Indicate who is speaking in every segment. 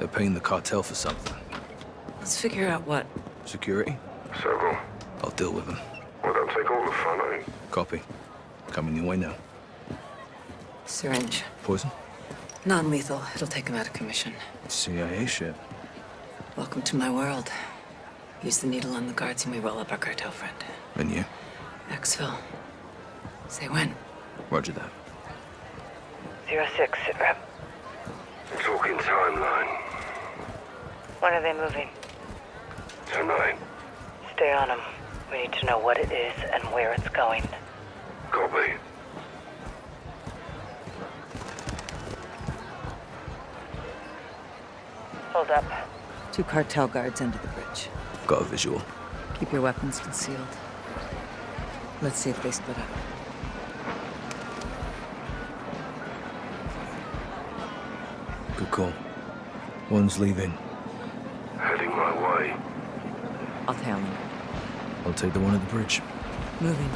Speaker 1: They're paying the cartel for something.
Speaker 2: Let's figure out what.
Speaker 1: Security?
Speaker 3: Several.
Speaker 1: I'll deal with them.
Speaker 3: Well, don't take all the fun, eh?
Speaker 1: Copy. Coming your way now.
Speaker 2: Syringe.
Speaker 1: Poison?
Speaker 2: Non-lethal. It'll take him out of commission.
Speaker 1: CIA shit.
Speaker 2: Welcome to my world. Use the needle on the guards and we roll up our cartel friend.
Speaker 1: And you?
Speaker 2: Exfil. Say when.
Speaker 1: Roger that.
Speaker 4: Zero six, sit rep.
Speaker 3: Talking timeline.
Speaker 4: When are they moving?
Speaker 3: Tonight.
Speaker 4: Stay on them. We need to know what it is and where it's going.
Speaker 3: Copy.
Speaker 4: Hold up.
Speaker 2: Two cartel guards under the bridge.
Speaker 1: Got a visual.
Speaker 2: Keep your weapons concealed. Let's see if they split up.
Speaker 1: Good call. One's leaving.
Speaker 3: Heading my way.
Speaker 2: I'll tail them.
Speaker 1: I'll take the one at the bridge.
Speaker 2: Moving.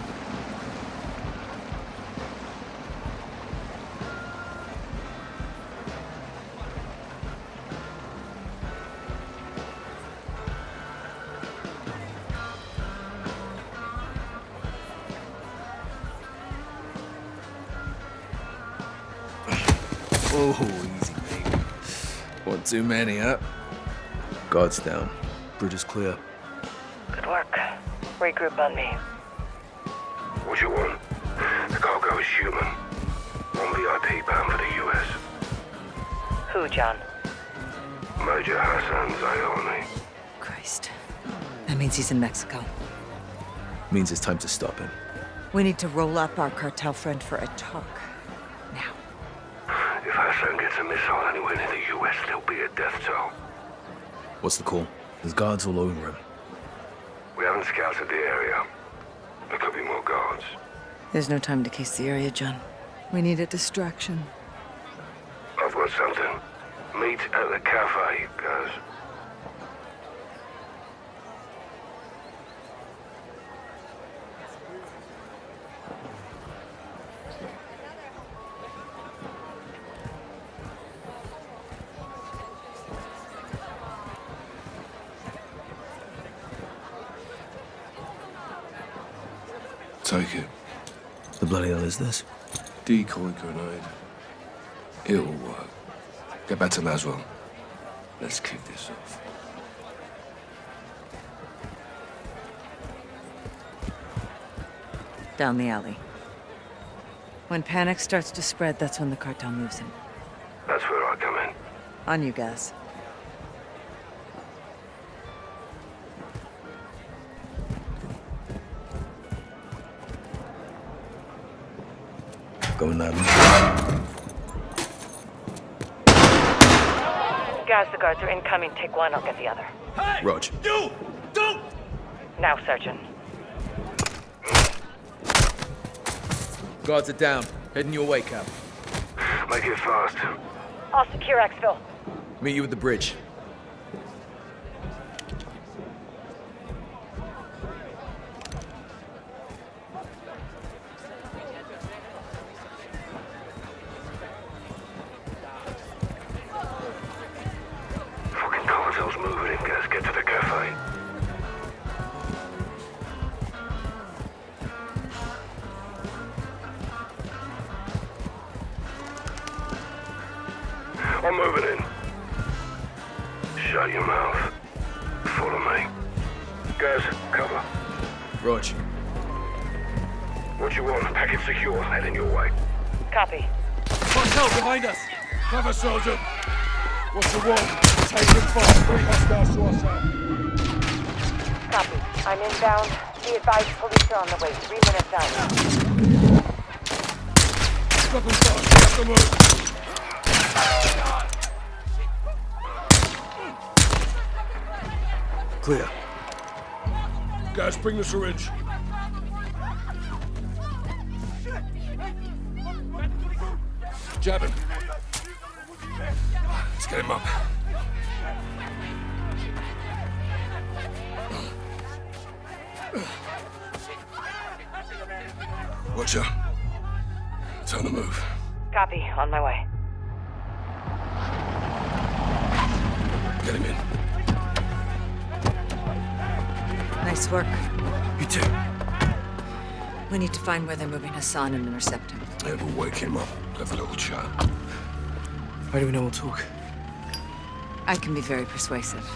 Speaker 1: Oh, easy, mate. One too many, huh? Guards down. Bridge is clear.
Speaker 4: Good work. Regroup on me.
Speaker 3: What you want? The cargo is human. One VIP bound for the US.
Speaker 4: Who, John?
Speaker 3: Major Hassan Zyani.
Speaker 2: Christ. That means he's in Mexico.
Speaker 1: Means it's time to stop him.
Speaker 2: We need to roll up our cartel friend for a talk. Now.
Speaker 3: If Hassan gets a missile anywhere near the US, there'll be a death toll.
Speaker 1: What's the call? There's guards all over him.
Speaker 3: We haven't scouted the area. There could be more guards.
Speaker 2: There's no time to case the area, John. We need a distraction.
Speaker 3: I've got something. Meet at the cafe, guys.
Speaker 5: Take it.
Speaker 1: The bloody hell is this?
Speaker 5: Decoy grenade. It'll work. Get back to Laswell. Let's kick this off.
Speaker 2: Down the alley. When panic starts to spread, that's when the cartel moves in.
Speaker 3: That's where I come in.
Speaker 2: On you guys.
Speaker 1: Going that
Speaker 4: Guys, the guards are incoming. Take one, I'll get the other.
Speaker 1: Roach.
Speaker 6: You! Don't!
Speaker 4: Now, Sergeant.
Speaker 1: Guards are down. Heading your way, Cap.
Speaker 3: Make it fast.
Speaker 4: I'll secure Exfil.
Speaker 1: Meet you at the bridge.
Speaker 3: I'm moving in. Shut your mouth. Follow me. Guys, cover.
Speaker 1: Rog.
Speaker 3: What you want? Package secure. Heading your way.
Speaker 4: Copy.
Speaker 6: Cartel behind us! Cover, Sergeant! What's the want? Taking fire. Three hostiles to our side.
Speaker 4: Copy. I'm inbound. Be advised, police are on the way. Three minutes out.
Speaker 6: Stop and start. We have move.
Speaker 1: Clear.
Speaker 6: Guys, bring the syringe. Jab him. Let's get him up. Watch out. Time to move.
Speaker 4: Copy. On my way. Get him in.
Speaker 2: Nice work.
Speaker 3: You too.
Speaker 2: We need to find where they're moving Hassan and intercept him.
Speaker 3: I will wake him up. Have a little chat.
Speaker 1: Why do we know we'll talk?
Speaker 2: I can be very persuasive.